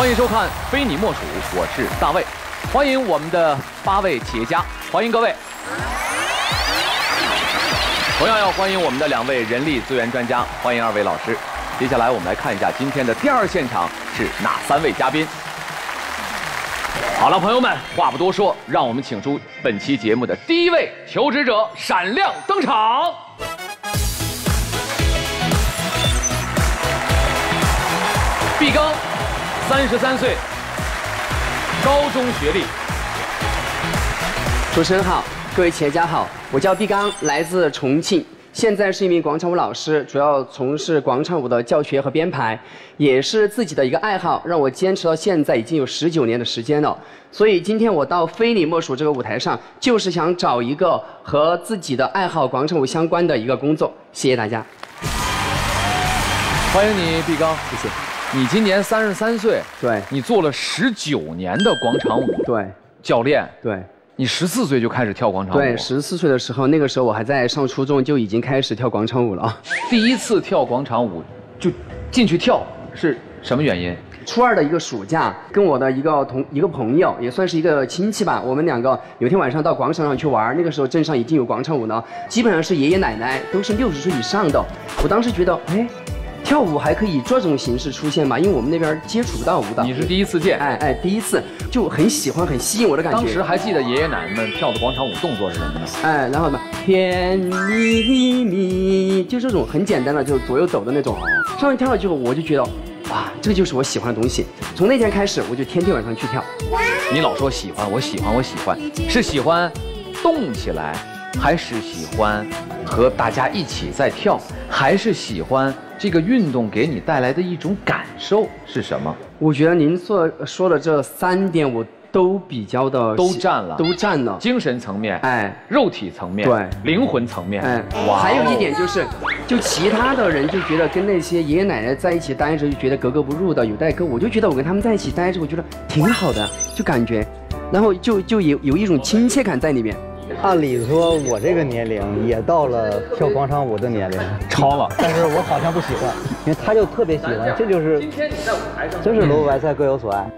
欢迎收看《非你莫属》，我是大卫，欢迎我们的八位企业家，欢迎各位。同样要欢迎我们的两位人力资源专家，欢迎二位老师。接下来我们来看一下今天的第二现场是哪三位嘉宾。好了，朋友们，话不多说，让我们请出本期节目的第一位求职者闪亮登场。毕刚，三十三岁，高中学历。主持人好，各位企业家好，我叫毕刚，来自重庆，现在是一名广场舞老师，主要从事广场舞的教学和编排，也是自己的一个爱好，让我坚持到现在已经有十九年的时间了。所以今天我到非你莫属这个舞台上，就是想找一个和自己的爱好广场舞相关的一个工作。谢谢大家，欢迎你，毕刚。谢谢。你今年三十三岁，对你做了十九年的广场舞对教练，对你十四岁就开始跳广场舞，对，十四岁的时候，那个时候我还在上初中，就已经开始跳广场舞了。第一次跳广场舞就进去跳是什么原因？初二的一个暑假，跟我的一个同一个朋友，也算是一个亲戚吧，我们两个有天晚上到广场上去玩，那个时候镇上已经有广场舞了，基本上是爷爷奶奶都是六十岁以上的。我当时觉得，哎，跳舞还可以这种形式出现嘛，因为我们那边接触不到舞蹈。你是第一次见，哎哎，第一次就很喜欢，很吸引我的感觉。当时还记得爷爷奶奶们跳的广场舞动作是什么呢？哎，然后什么甜蜜蜜，就这种很简单的，就是左右走的那种。上去跳了之后，我就觉得，哇，这个就是我喜欢的东西。从那天开始，我就天天晚上去跳。你老说喜欢，我喜欢，我喜欢，是喜欢动起来，还是喜欢和大家一起在跳，还是喜欢这个运动给你带来的一种感受是什么？我觉得您所说的这三点，我都比较的都占了都占了。精神层面，哎，肉体层面，对灵魂层面，哎，哇哦还有一点就是，就其他的人就觉得跟那些爷爷奶奶在一起待着就觉得格格不入的，有代沟。我就觉得我跟他们在一起待着，我觉得挺好的，就感觉，然后就就有有一种亲切感在里面。按理说，我这个年龄也到了跳广场舞的年龄，超了。但是我好像不喜欢，因为他就特别喜欢，这就是今天你在舞台上，真是萝卜白菜各有所爱。